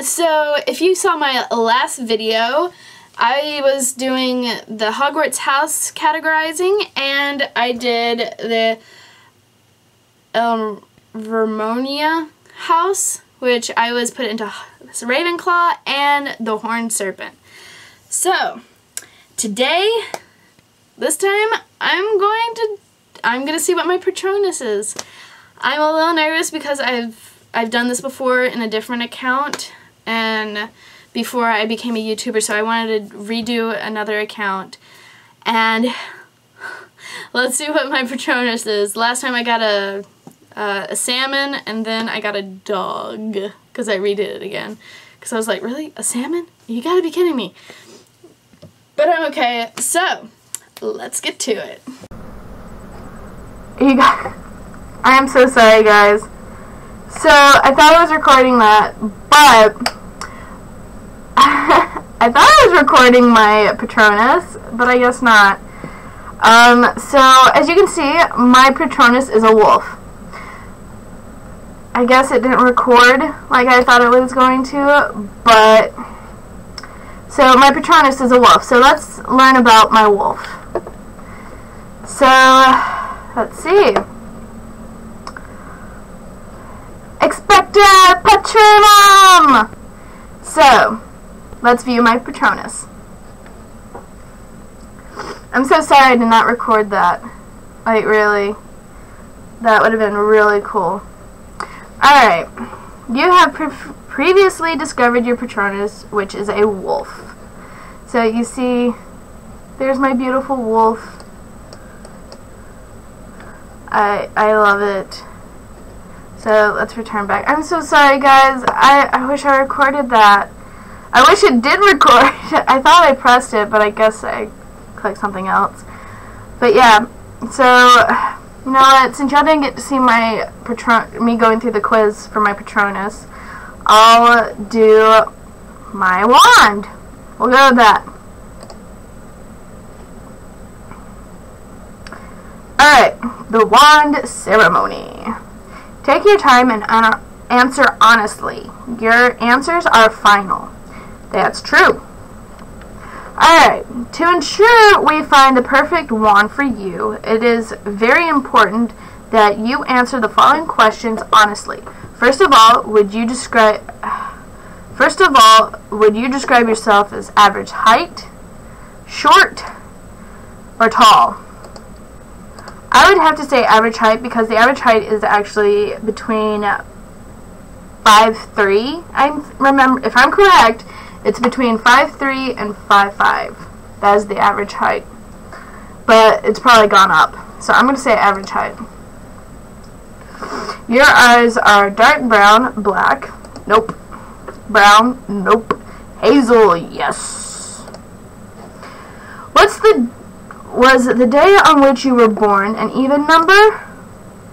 So if you saw my last video, I was doing the Hogwarts house categorizing and I did the um, Ilvermorny house, which I was put into Ravenclaw and the Horned Serpent. So, today, this time, I'm going to, I'm going to see what my Patronus is. I'm a little nervous because I've, I've done this before in a different account and before I became a YouTuber, so I wanted to redo another account. And let's see what my Patronus is. Last time I got a, uh, a salmon, and then I got a dog, because I redid it again. Because I was like, really? A salmon? You gotta be kidding me. But I'm okay, so, let's get to it. You got, I am so sorry, guys. So, I thought I was recording that, but I thought I was recording my Patronus, but I guess not. Um, so, as you can see, my Patronus is a wolf. I guess it didn't record like I thought it was going to, but... So, my Patronus is a wolf. So, let's learn about my wolf. So, let's see. Expecto Patronum! So, let's view my Patronus. I'm so sorry I did not record that. Like, really. That would have been really cool. Alright. You have pre previously discovered your Patronus, which is a wolf. So you see, there's my beautiful wolf. I, I love it. So let's return back. I'm so sorry guys. I, I wish I recorded that. I wish it did record. I thought I pressed it, but I guess I clicked something else. But yeah, so you know what? Since y'all didn't get to see my patron me going through the quiz for my Patronus, I'll do my wand. We'll go with that. Alright, the wand ceremony. Take your time and answer honestly. Your answers are final. That's true. Alright, to ensure we find the perfect wand for you, it is very important that you answer the following questions honestly. First of all, would you describe First of all, would you describe yourself as average height, short, or tall? I would have to say average height because the average height is actually between 5'3". I remember if I'm correct, it's between 5'3 and 5'5. That is the average height. But it's probably gone up. So I'm going to say average height. Your eyes are dark brown, black. Nope. Brown. Nope. Hazel. Yes. What's the was the day on which you were born an even number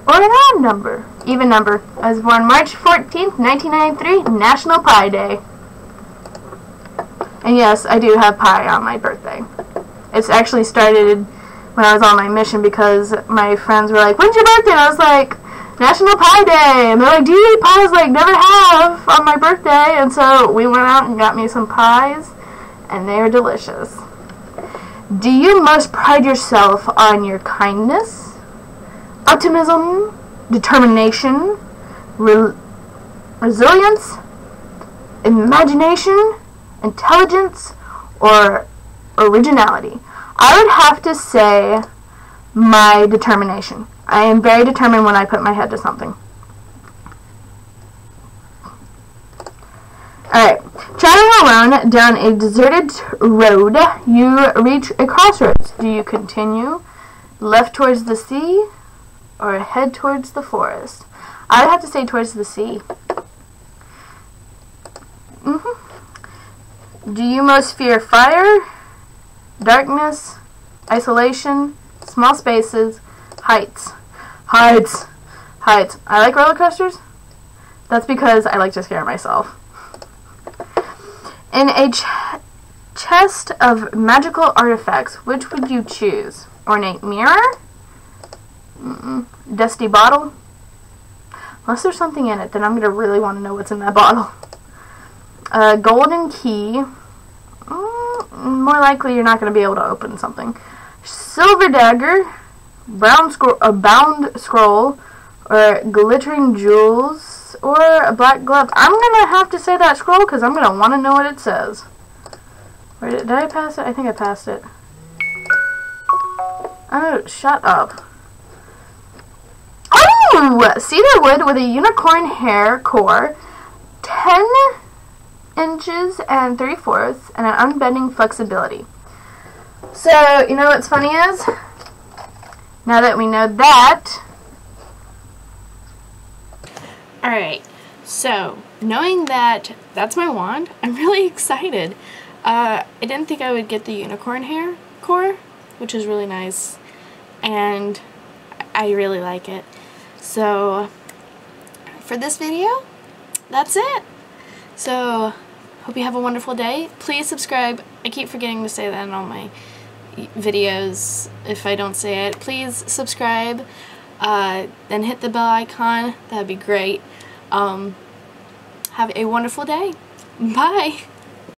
or an odd number? Even number. I was born March 14th, 1993, National Pie Day. And yes, I do have pie on my birthday. It's actually started when I was on my mission because my friends were like, when's your birthday? And I was like, National Pie Day. And they're like, do you eat pies? Like, never have on my birthday. And so we went out and got me some pies, and they are delicious. Do you most pride yourself on your kindness, optimism, determination, re resilience, imagination, intelligence, or originality? I would have to say my determination. I am very determined when I put my head to something. Alright. Traveling alone down a deserted road, you reach a crossroads. Do you continue left towards the sea or head towards the forest? I would have to say towards the sea. Mm -hmm. Do you most fear fire, darkness, isolation, small spaces, heights? Heights. Heights. I like roller coasters. That's because I like to scare myself. In a ch chest of magical artifacts, which would you choose? Ornate mirror? Mm -mm. Dusty bottle? Unless there's something in it, then I'm going to really want to know what's in that bottle. A golden key. Mm, more likely you're not going to be able to open something. Silver dagger. Brown scroll, a bound scroll, or glittering jewels, or a black glove. I'm gonna have to say that scroll because I'm gonna want to know what it says. Where did, did I pass it? I think I passed it. Oh, shut up. Oh! Cedar wood with a unicorn hair core, 10 inches and 3 fourths, and an unbending flexibility. So, you know what's funny is? Now that we know that. Alright, so knowing that that's my wand, I'm really excited. Uh, I didn't think I would get the unicorn hair core, which is really nice, and I really like it. So, for this video, that's it. So, hope you have a wonderful day. Please subscribe. I keep forgetting to say that in all my videos if I don't say it. Please subscribe, uh, then hit the bell icon. That'd be great. Um, have a wonderful day. Bye.